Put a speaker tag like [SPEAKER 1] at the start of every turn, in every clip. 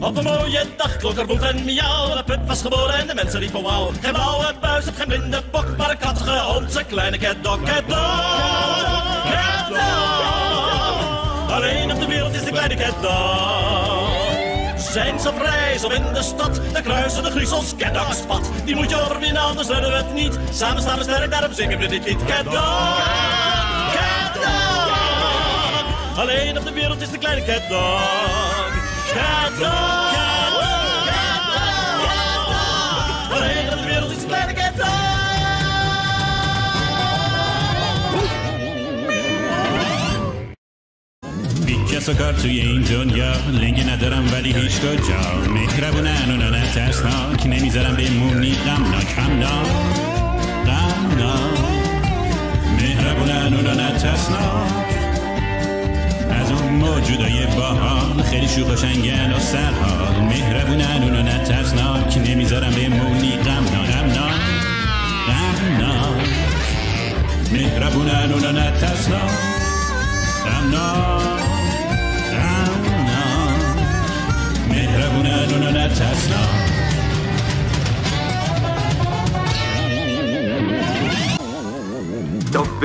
[SPEAKER 1] Op een mooie dag klonk er boef en miauw. De pup was geboren en de mensen riepen wauw. Geen blauwe buis, het geen blinde bok, maar een kattige hond, zijn kleine catdog, catdog, catdog. Alleen op de wereld is de kleine catdog. Zijn ze reis of in de stad, dan kruisen de griezels catdog-spat. Die moet je overwinnen, anders redden we het niet. Samen staan we sterk, daarom zingen we dit lied. Catdog, catdog. Alleen op de wereld is de kleine catdog.
[SPEAKER 2] و کار توی این دنیا لنگی ندارم ولی هیچ کجا مهربونن اونا نه ترسناک نمی‌ذارم بمونی غمناک غمناک غمناک مهربونن اونا نه ترسناک از اون موجودای باحال خیلی شوخ و شنگن و سرحال. مهربونن اونا نه ترسناک نمی‌ذارم بمونی. غمناک. غمناک. غمناک مهربونن اونا نه ترسناک غمناک. غمناک. مهربونن اونا نه ترسناک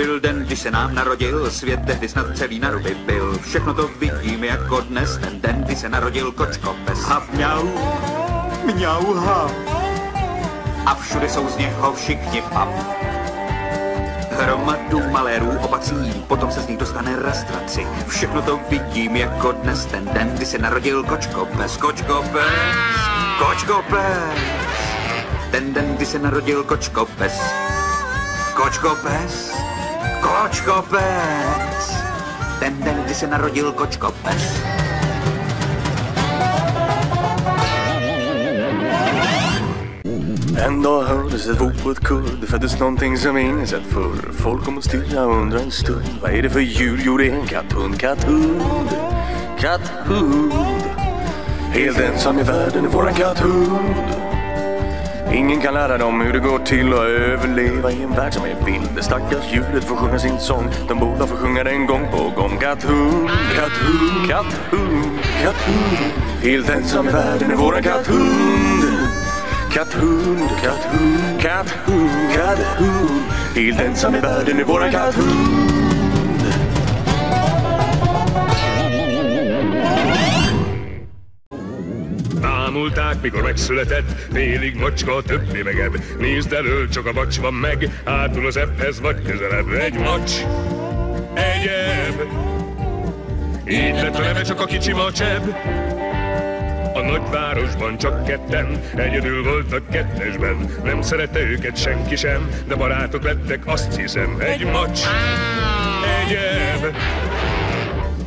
[SPEAKER 3] byl den, kdy se nám narodil, svět tehdy snad celý na ruby byl. Všechno to vidíme jako dnes, ten den, kdy se narodil kočko pes. Hav mňau, mňau hav. A všude jsou z něho všichni pav. Hromadu malérů opací, potom se z nich dostane rastraci. Všechno to vidím jako dnes, ten den, kdy se narodil kočko pes. Kočko pes, kočko pes. Ten den, kdy se narodil kočko pes. Kočko pes, kočko pes. Ten den, kdy se narodil kočko pes.
[SPEAKER 4] En dag hördes ett rop på ett kull. Det föddes någonting som ingen sett förr. Folk kom och stirra och undra en stund. Vad är det för djur? Jo, det är en katthund. Katthund. Katthund. Helt ensam i världen är våran katthund. Ingen kan lära dem hur det går till att överleva i en värld som är vild. Det stackars djuret får sjunga sin sång. De båda får sjunga den gång på gång. Katthund, katthund, katthund, katthund. Helt ensam i världen är våran katthund. Katthund, katthund, katthund, katthund. Helt ensam i världen är våran katthund.
[SPEAKER 5] Bámulták, mikor megszületett, félig macska, többi megebb. Nézd elől, csak a bacs van meg, hátul az ebbhez vagy közelebb. Egy macs, egy ebb. Így lett a neve csak a kicsi macsebb. A nagyvárosban csak ketten, egyedül voltak kettesben. Nem szerette őket senki sem, de barátok lettek, azt hiszem. Egy macs, egy ebb.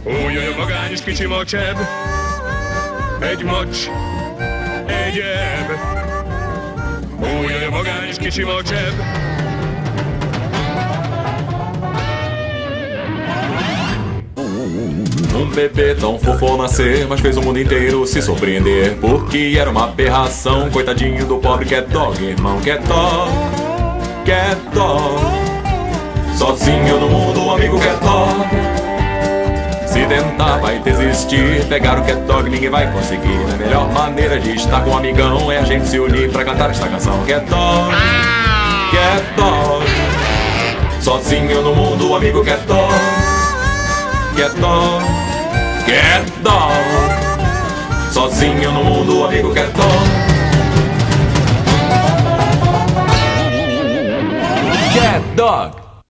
[SPEAKER 5] Ó, jaj, a magányos kicsi macsebb. Egy macs, a kicsi macsebb.
[SPEAKER 6] Um bebê tão fofo nascer, mas fez o mundo inteiro se surpreender. Porque era uma aberração, coitadinho do pobre Cat Dog, irmão Cat Dog, Cat Dog. Sozinho no mundo, amigo Cat Dog. Se tentar vai desistir, pegar o Cat Dog ninguém vai conseguir. A melhor maneira de estar com um amigão é a gente se unir pra cantar esta canção. Cat Dog, Cat Dog. Sozinho no mundo, o amigo Cat Dog. Cat Dog, Cat Dog. Sozinho no mundo, o amigo Cat Dog. Cat Dog.